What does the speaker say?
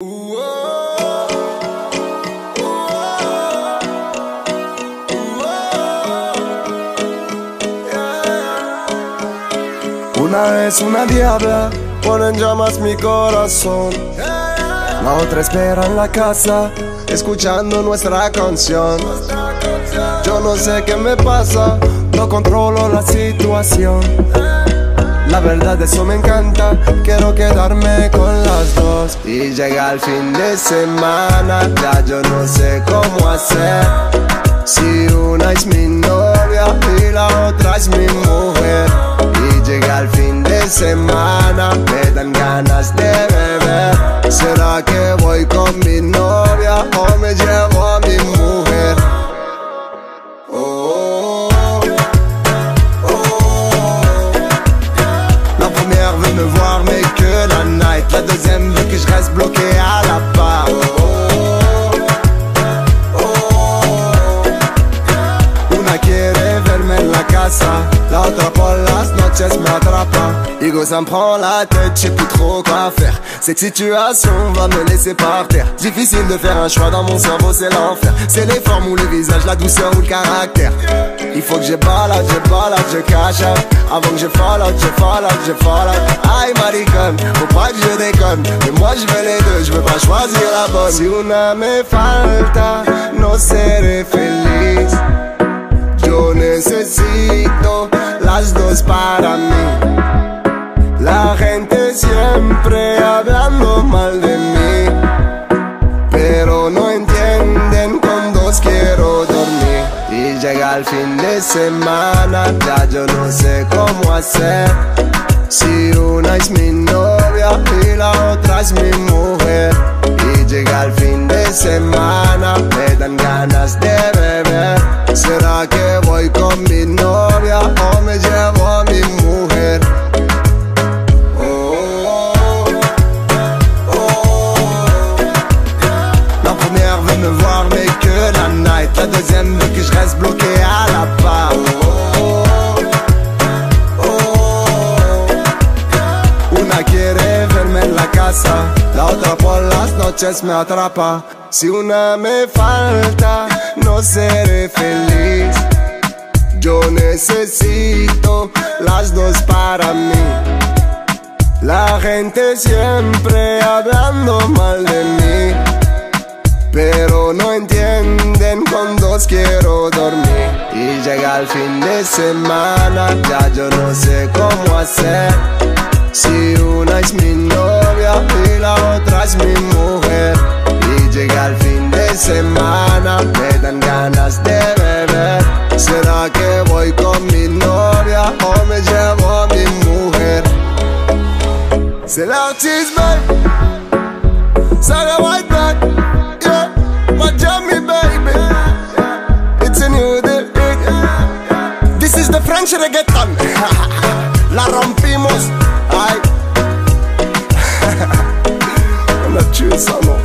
Una vez una diabla pone en llamas mi corazón. La otra espera en la casa, escuchando nuestra canción. Yo no sé qué me pasa, no controlo la situación. La verdad eso me encanta, quiero quedarme con Y llega el fin de semana, ya yo no sé cómo hacer. Si una es mi novia y la otra es mi mujer. Y llega el fin de semana, me dan ganas de beber. ¿Será que voy con mi novia o me llevo las noches me atrapa Ego ça me prend la tête, je sais plus trop quoi faire. Cette situation va me laisser par terre. Difficile de faire un choix dans mon cerveau c'est l'enfer. C'est les formes ou le visage, la douceur ou le caractère. Il faut que je balade, je balade, je cache. Avant que je follow, je follow, je follow Aïe maricón, faut pas que je déconne. Mais moi je veux les deux, je veux pas choisir la bonne. Si una me falta, no seré feliz siempre hablando mal de mí Pero no entienden con dos quiero dormir. Y llega el fin de semana, ya yo no sé cómo hacer. Si una es mi novia y la otra es mi mujer. Y llega el fin de semana, me voir mais que la night La deuxième veut que je reste bloqué à la. Una quiere verme en la casa La otra por las noches me atrapa Si una me falta no seré feliz Yo necesito las dos para mí. La gente siempre hablando mal de mí no entienden con dos quiero dormir. Y llega el fin de semana, ya yo no sé cómo hacer. Si una es mi novia y la otra es mi mujer. Y llega el fin de semana, me dan ganas de beber. ¿Será que voy con mi novia o me llevo a mi mujer? C'est l'artiste, Saga White Black, yeah, my Jamie baby. It's a new day. This is the French reggaeton. La rompimos. Ay. Una chusa, no.